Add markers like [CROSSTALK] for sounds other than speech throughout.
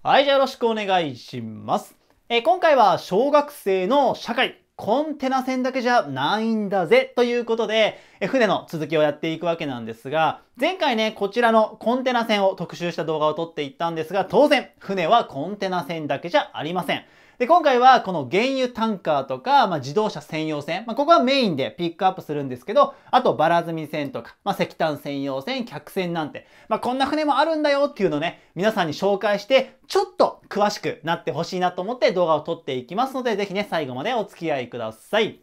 はい、じゃあよろしくお願いします。え今回は小学生の社会、コンテナ船だけじゃないんだぜということで、え船の続きをやっていくわけなんですが、前回ね、こちらのコンテナ船を特集した動画を撮っていったんですが、当然、船はコンテナ船だけじゃありません。で、今回はこの原油タンカーとか、まあ、自動車専用船、まあ、ここはメインでピックアップするんですけど、あとバラ積み船とか、まあ、石炭専用船、客船なんて、まあ、こんな船もあるんだよっていうのをね、皆さんに紹介して、ちょっと詳しくなってほしいなと思って動画を撮っていきますので、ぜひね、最後までお付き合いください。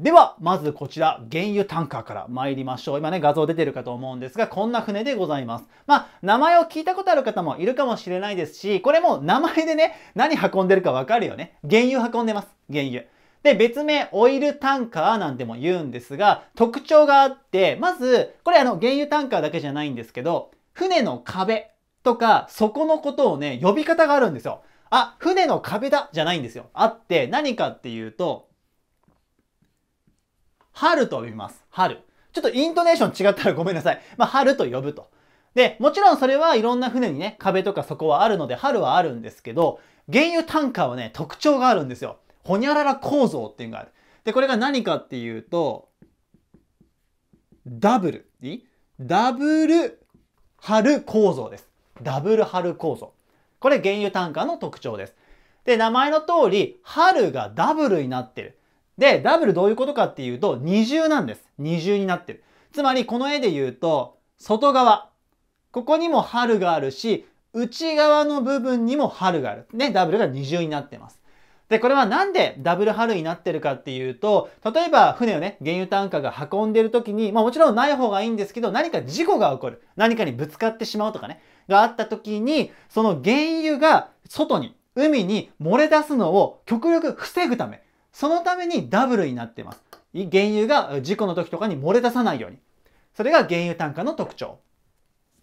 では、まずこちら、原油タンカーから参りましょう。今ね、画像出てるかと思うんですが、こんな船でございます。まあ、名前を聞いたことある方もいるかもしれないですし、これも名前でね、何運んでるかわかるよね。原油運んでます。原油。で、別名、オイルタンカーなんても言うんですが、特徴があって、まず、これあの、原油タンカーだけじゃないんですけど、船の壁とか、そこのことをね、呼び方があるんですよ。あ、船の壁だじゃないんですよ。あって、何かっていうと、春と呼びます。春。ちょっとイントネーション違ったらごめんなさい。まあ、春と呼ぶと。で、もちろんそれはいろんな船にね、壁とか底はあるので、春はあるんですけど、原油タンカーはね、特徴があるんですよ。ほにゃらら構造っていうのがある。で、これが何かっていうと、ダブル。いい？ダブル春構造です。ダブル春構造。これ原油タンカーの特徴です。で、名前の通り、春がダブルになってる。で、ダブルどういうことかっていうと、二重なんです。二重になってる。つまり、この絵で言うと、外側。ここにも春があるし、内側の部分にも春がある。ね、ダブルが二重になってます。で、これはなんでダブル春になってるかっていうと、例えば船をね、原油タンカーが運んでる時に、まあもちろんない方がいいんですけど、何か事故が起こる。何かにぶつかってしまうとかね、があった時に、その原油が外に、海に漏れ出すのを極力防ぐため、そのためにダブルになってます。原油が事故の時とかに漏れ出さないように。それが原油タンカーの特徴。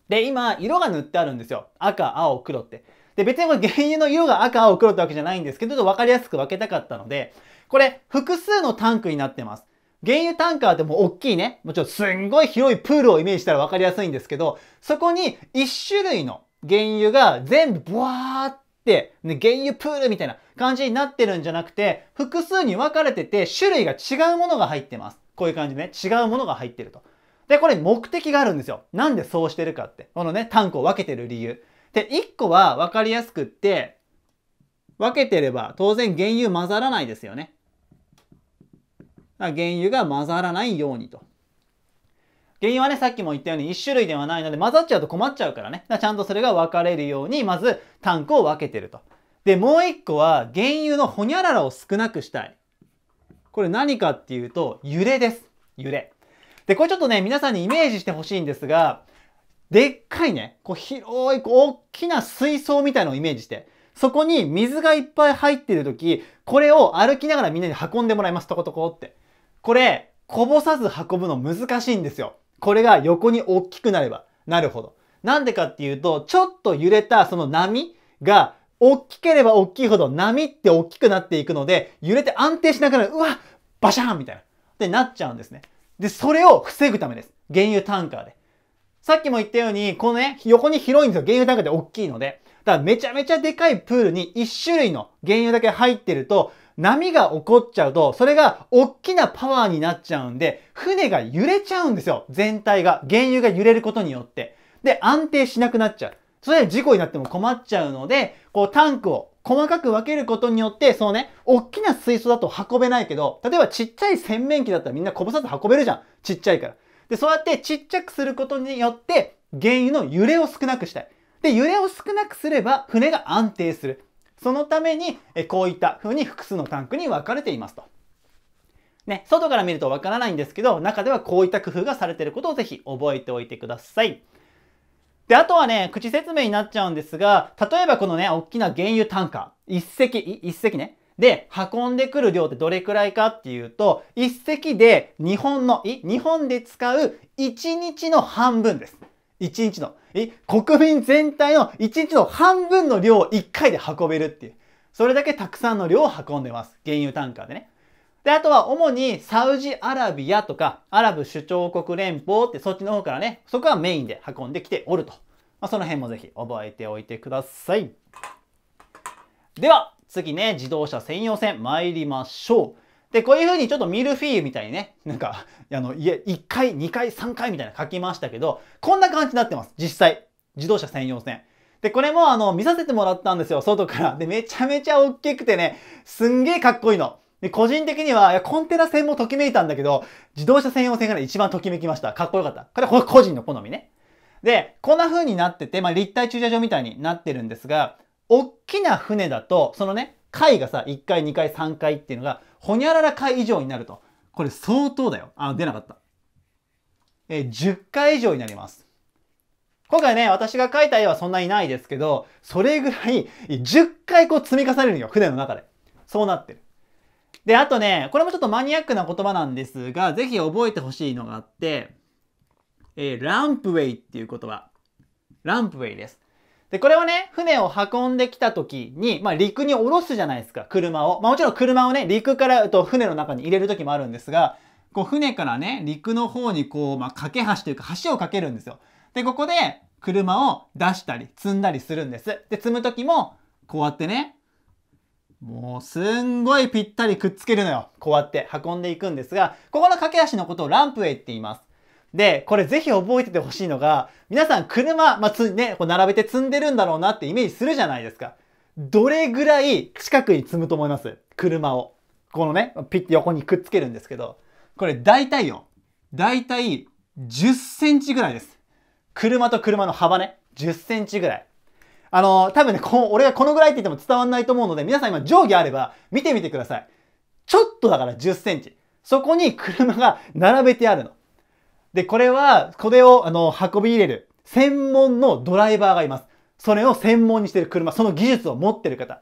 で、今、色が塗ってあるんですよ。赤、青、黒って。で、別にこれ原油の色が赤、青、黒ってわけじゃないんですけど、分かりやすく分けたかったので、これ、複数のタンクになってます。原油タンカーってもう大きいね、もちろんすんごい広いプールをイメージしたら分かりやすいんですけど、そこに一種類の原油が全部ブワーっ、ね、原油プールみたいな感じになってるんじゃなくて、複数に分かれてて、種類が違うものが入ってます。こういう感じでね、違うものが入ってると。で、これ目的があるんですよ。なんでそうしてるかって。このね、タンクを分けてる理由。で、1個は分かりやすくって、分けてれば当然原油混ざらないですよね。原油が混ざらないようにと。原油はね、さっきも言ったように1種類ではないので混ざっちゃうと困っちゃうからね。ちゃんとそれが分かれるように、まずタンクを分けてると。で、もう1個は原油のホニャララを少なくしたい。これ何かっていうと、揺れです。揺れ。で、これちょっとね、皆さんにイメージしてほしいんですが、でっかいね、こう広い、こう大きな水槽みたいのをイメージして、そこに水がいっぱい入ってる時、これを歩きながらみんなに運んでもらいます。トコトコって。これ、こぼさず運ぶの難しいんですよ。これが横に大きくなればなるほど。なんでかっていうと、ちょっと揺れたその波が大きければ大きいほど波って大きくなっていくので、揺れて安定しながら、うわバシャーンみたいな。ってなっちゃうんですね。で、それを防ぐためです。原油タンカーで。さっきも言ったように、このね、横に広いんですよ。原油タンカーで大きいので。だからめちゃめちゃでかいプールに一種類の原油だけ入ってると、波が起こっちゃうと、それが大きなパワーになっちゃうんで、船が揺れちゃうんですよ。全体が。原油が揺れることによって。で、安定しなくなっちゃう。それで事故になっても困っちゃうので、こうタンクを細かく分けることによって、そのね、大きな水槽だと運べないけど、例えばちっちゃい洗面器だったらみんなこぼさず運べるじゃん。ちっちゃいから。で、そうやってちっちゃくすることによって、原油の揺れを少なくしたい。で、揺れを少なくすれば、船が安定する。そのために、えこういった風に複数のタンクに分かれていますと。ね、外から見るとわからないんですけど、中ではこういった工夫がされていることをぜひ覚えておいてください。で、あとはね、口説明になっちゃうんですが、例えばこのね、大きな原油タンカー、一隻、い一隻ね。で、運んでくる量ってどれくらいかっていうと、一隻で日本の、日本で使う1日の半分です。1日の。え国民全体の1日の半分の量を1回で運べるっていう。それだけたくさんの量を運んでます。原油タンカーでね。で、あとは主にサウジアラビアとかアラブ首長国連邦ってそっちの方からね、そこはメインで運んできておると。まあ、その辺もぜひ覚えておいてください。では、次ね、自動車専用線参りましょう。で、こういう風にちょっとミルフィーユみたいにね、[LAUGHS] なんか、あの、家、1回、2回、3回みたいな書きましたけど、こんな感じになってます。実際。自動車専用線。で、これもあの、見させてもらったんですよ、外から。で、めちゃめちゃ大きくてね、すんげえかっこいいの。で、個人的には、いや、コンテナ線もときめいたんだけど、自動車専用線がね、一番ときめきました。かっこよかった。これ、これ個人の好みね。で、こんな風になってて、まあ、立体駐車場みたいになってるんですが、大きな船だと、そのね、階がさ、1階、2階、3階っていうのが、ほにゃらら階以上になると。これ相当だよ。あ、出なかった。えー、10階以上になります。今回ね、私が描いた絵はそんなにないですけど、それぐらい10回こう積み重ねるのよ、船の中で。そうなってる。で、あとね、これもちょっとマニアックな言葉なんですが、ぜひ覚えてほしいのがあって、えー、ランプウェイっていう言葉。ランプウェイです。で、これはね、船を運んできた時に、まあ陸に下ろすじゃないですか、車を。まあもちろん車をね、陸からと船の中に入れる時もあるんですが、こう船からね、陸の方にこう、まあ架け橋というか橋を架けるんですよ。で、ここで車を出したり積んだりするんです。で、積む時もこうやってね、もうすんごいぴったりくっつけるのよ。こうやって運んでいくんですが、ここの駆け足のことをランプウェイって言います。で、これぜひ覚えててほしいのが、皆さん車、まあ、つ、ね、こう並べて積んでるんだろうなってイメージするじゃないですか。どれぐらい近くに積むと思います？車を。このね、ピッて横にくっつけるんですけど、これ大体よ。大体10センチぐらいです。車と車の幅ね、10センチぐらい。あのー、多分ね、こ俺がこのぐらいって言っても伝わんないと思うので、皆さん今定規あれば見てみてください。ちょっとだから10センチ。そこに車が並べてあるの。で、これは、これを、あの、運び入れる専門のドライバーがいます。それを専門にしてる車、その技術を持ってる方。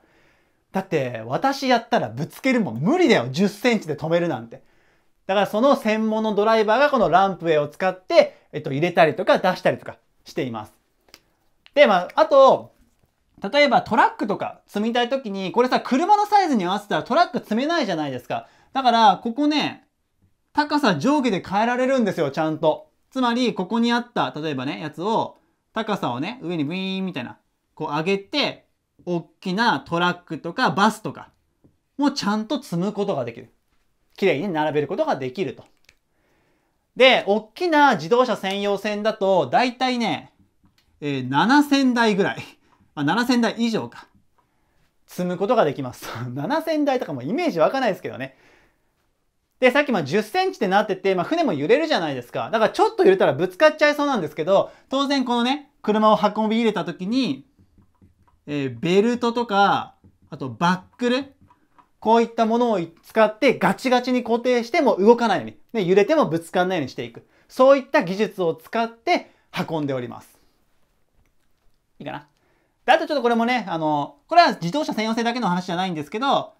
だって、私やったらぶつけるもん無理だよ。10センチで止めるなんて。だからその専門のドライバーがこのランプウェイを使って、えっと、入れたりとか出したりとかしています。で、まあ、あと、例えばトラックとか積みたい時に、これさ、車のサイズに合わせたらトラック積めないじゃないですか。だから、ここね、高さ上下で変えられるんですよ、ちゃんと。つまり、ここにあった、例えばね、やつを、高さをね、上にブイーンみたいな、こう上げて、大きなトラックとかバスとかもちゃんと積むことができる。綺麗に並べることができると。で、大きな自動車専用線だと、だいたいね、えー、7000台ぐらい。まあ、7000台以上か。積むことができます。[LAUGHS] 7000台とかもイメージ湧かないですけどね。で、さっきまあ10センチってなってて、まあ船も揺れるじゃないですか。だからちょっと揺れたらぶつかっちゃいそうなんですけど、当然このね、車を運び入れた時に、えー、ベルトとか、あとバックル、こういったものを使ってガチガチに固定しても動かないように、ね、揺れてもぶつかんないようにしていく。そういった技術を使って運んでおります。いいかなで、あとちょっとこれもね、あの、これは自動車専用性だけの話じゃないんですけど、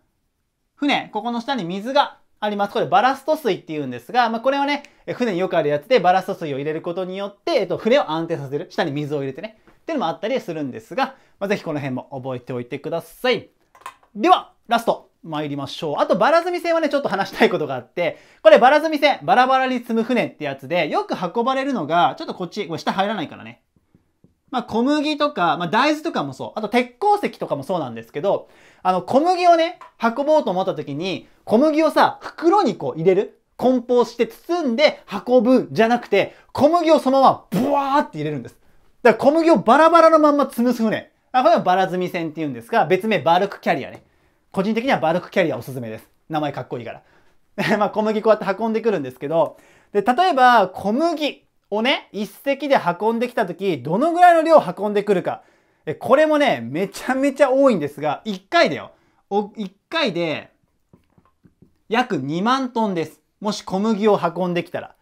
船、ここの下に水があります。これバラスト水って言うんですが、まあ、これはね、船によくあるやつでバラスト水を入れることによって、えっと、船を安定させる。下に水を入れてね。っていうのもあったりするんですが、まあ、ぜひこの辺も覚えておいてください。では、ラスト参りましょう。あと、バラ積み線はね、ちょっと話したいことがあって、これバラ積み線、バラバラに積む船ってやつで、よく運ばれるのが、ちょっとこっち、これ下入らないからね。まあ、小麦とか、まあ、大豆とかもそう。あと、鉄鉱石とかもそうなんですけど、あの、小麦をね、運ぼうと思った時に、小麦をさ、袋にこう入れる？梱包して包んで運ぶじゃなくて、小麦をそのままブワーって入れるんです。だから小麦をバラバラのまんま積む船。あ、これはバラ積み線って言うんですが、別名バルクキャリアね。個人的にはバルクキャリアおすすめです。名前かっこいいから。[LAUGHS] まあ小麦こうやって運んでくるんですけど、で、例えば小麦をね、一隻で運んできた時、どのぐらいの量を運んでくるか。これもね、めちゃめちゃ多いんですが、1回だよ。1回で約2万トンです。もし小麦を運んできたら。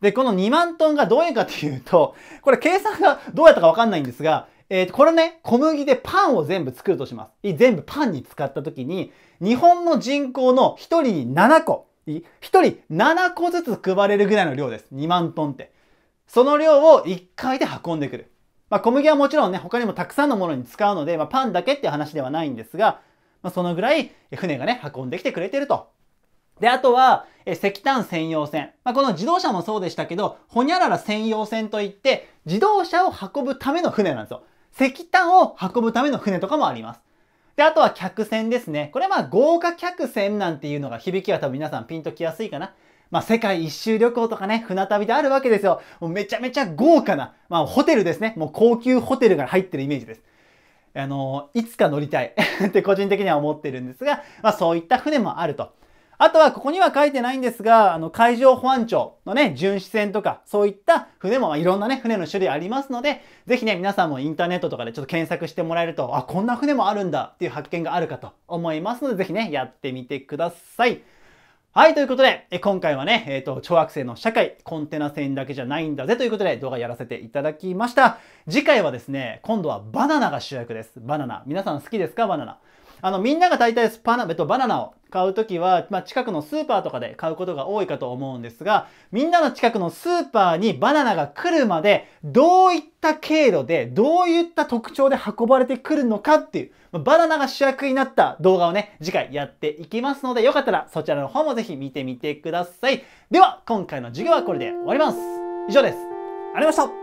で、この2万トンがどういうかっていうと、これ計算がどうやったかわかんないんですが、えー、これね、小麦でパンを全部作るとします。全部パンに使った時に、日本の人口の1人に7個、1人7個ずつ配れるぐらいの量です。2万トンって。その量を1回で運んでくる。まあ、小麦はもちろんね、他にもたくさんのものに使うので、まあ、パンだけっていう話ではないんですが、まあ、そのぐらい船がね、運んできてくれてると。で、あとは、え石炭専用船。まあ、この自動車もそうでしたけど、ほにゃらら専用船といって、自動車を運ぶための船なんですよ。石炭を運ぶための船とかもあります。で、あとは客船ですね。これはまあ豪華客船なんていうのが響きは多分皆さんピンときやすいかな。まあ世界一周旅行とかね、船旅であるわけですよ。もうめちゃめちゃ豪華な、まあホテルですね。もう高級ホテルが入ってるイメージです。あの、いつか乗りたい [LAUGHS] って個人的には思ってるんですが、まあそういった船もあると。あとはここには書いてないんですが、あの海上保安庁のね、巡視船とか、そういった船もいろんなね、船の種類ありますので、ぜひね、皆さんもインターネットとかでちょっと検索してもらえると、あ、こんな船もあるんだっていう発見があるかと思いますので、ぜひね、やってみてください。はい、ということで、え今回はね、えっ、ー、と、超惑星の社会、コンテナ船だけじゃないんだぜということで動画やらせていただきました。次回はですね、今度はバナナが主役です。バナナ。皆さん好きですか？バナナ。あの、みんなが大体バナバナナを買うときは、まあ、近くのスーパーとかで買うことが多いかと思うんですが、みんなの近くのスーパーにバナナが来るまで、どういった経路で、どういった特徴で運ばれてくるのかっていうま、バナナが主役になった動画をね、次回やっていきますので、よかったらそちらの方もぜひ見てみてください。では、今回の授業はこれで終わります。以上です。ありがとうございました